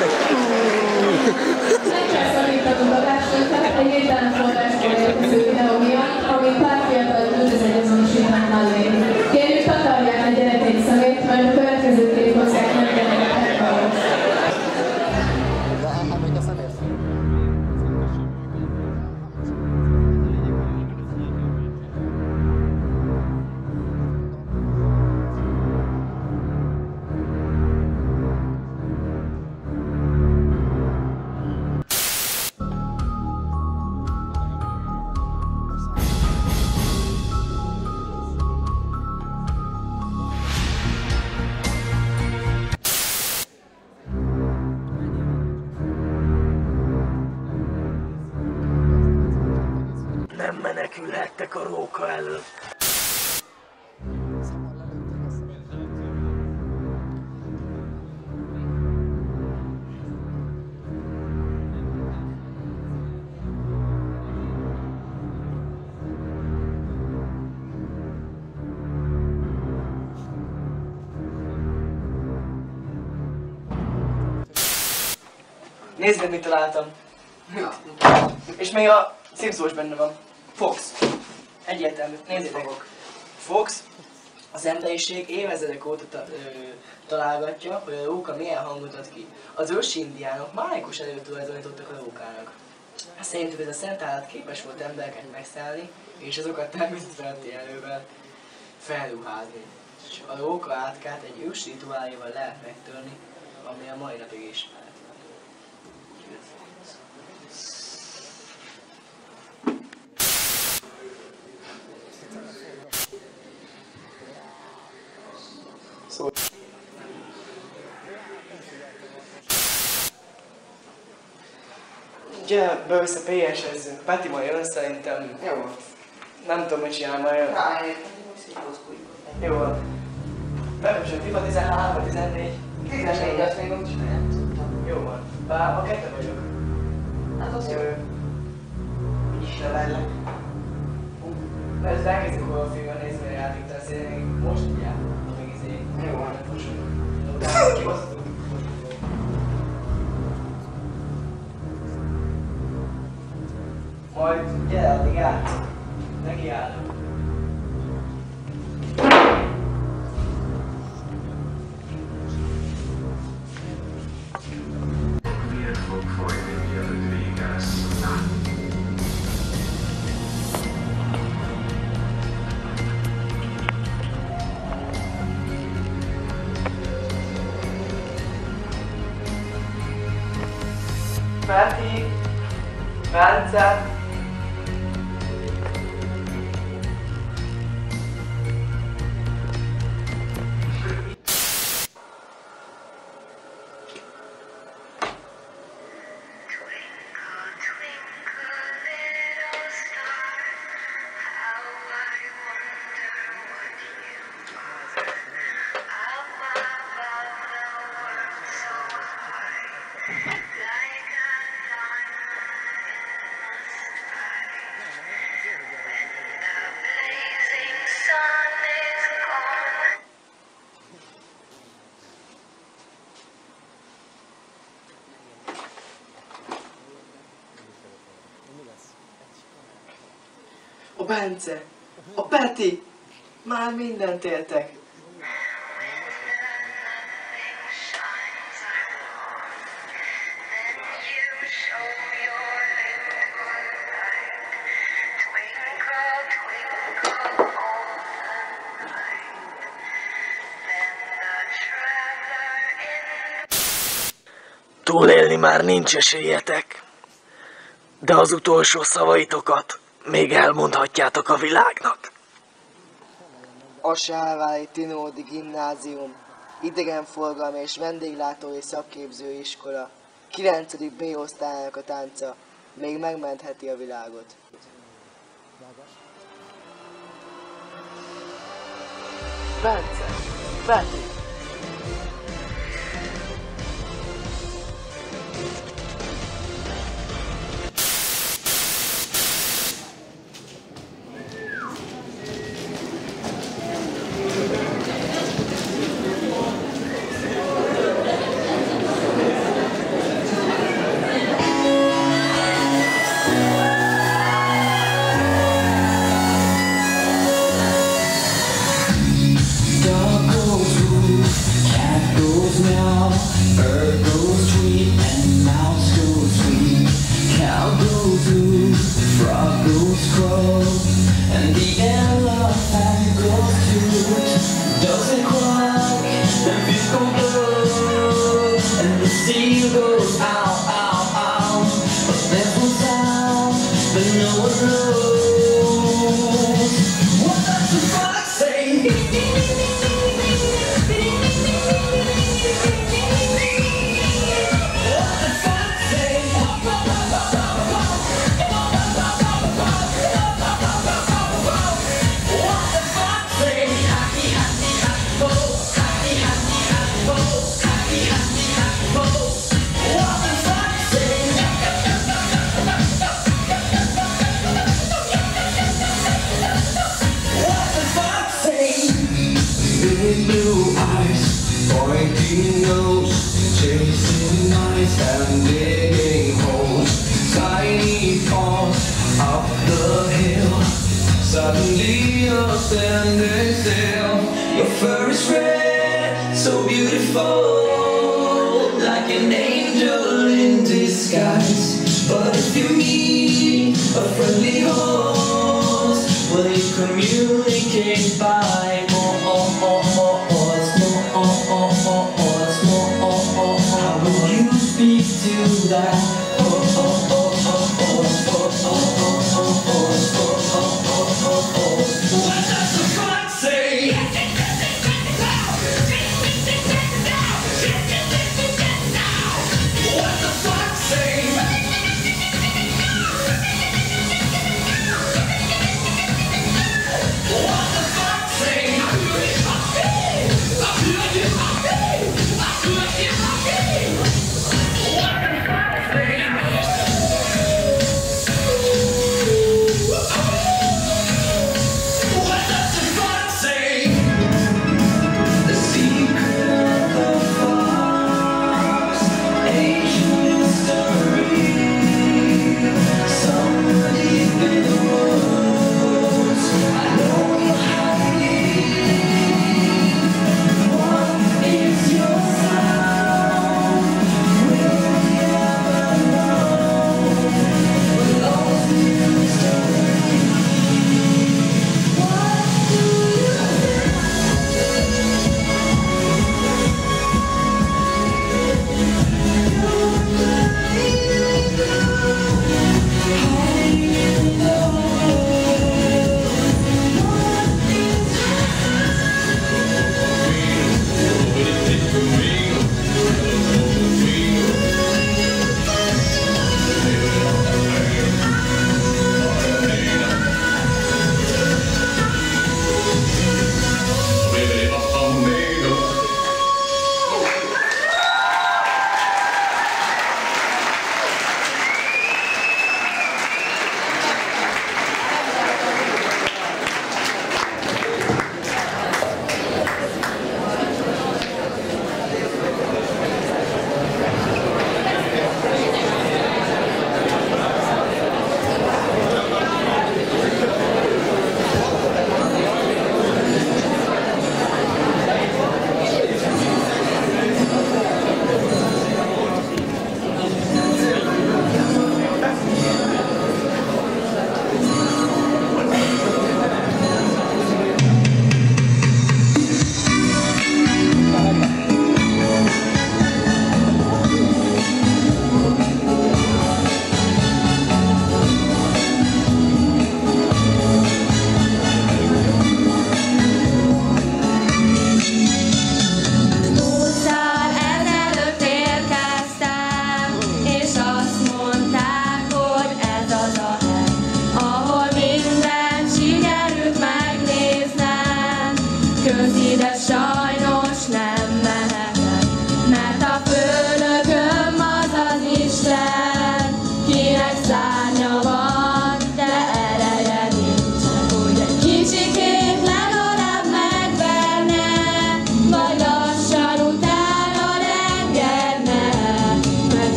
like, Nem menekülhettek a róka elől. Nézd meg, mit találtam. És még a is benne van. Fox. Egyértelmű. Nézzétek. Fox az emberiség évezredek óta ta, ö, találgatja, hogy a róka milyen hangot ad ki. Az ősi indiánok májkus előtt tulajdonítottak a rókának. Szerintük ez a szent állat képes volt embereket megszállni, és azokat természetfeletti elővel felruházni. És a róka átkát egy ősi rituáléval lehet megtörni, ami a mai napig ismert. Gyere össze PS-ezzünk. Peti majd jön szerintem. Jó. Nem tudom, mit csinál, majd jön. Jó van. Bekapcsoljuk FIFA 13 vagy 14? 14 azt még úgy Jó van. Bár a kettő vagyok. Hát az jó. Is levellek. Ezt elkezdjük horrorfilmben nézni a játékot, ezt én még most ugye, Bence! A Peti! Már mindent éltek! Túlélni már nincs esélyetek, de az utolsó szavaitokat még elmondhatjátok a világnak. A Sálvári Tinódi Gimnázium, idegenforgalmi és vendéglátói szakképzőiskola, 9. B osztályának a tánca még megmentheti a világot. Bence! Peti! Suddenly you're standing still Your fur is red, so beautiful Like an angel in disguise But if you meet a friendly horse, Will you communicate by more How will you speak to that?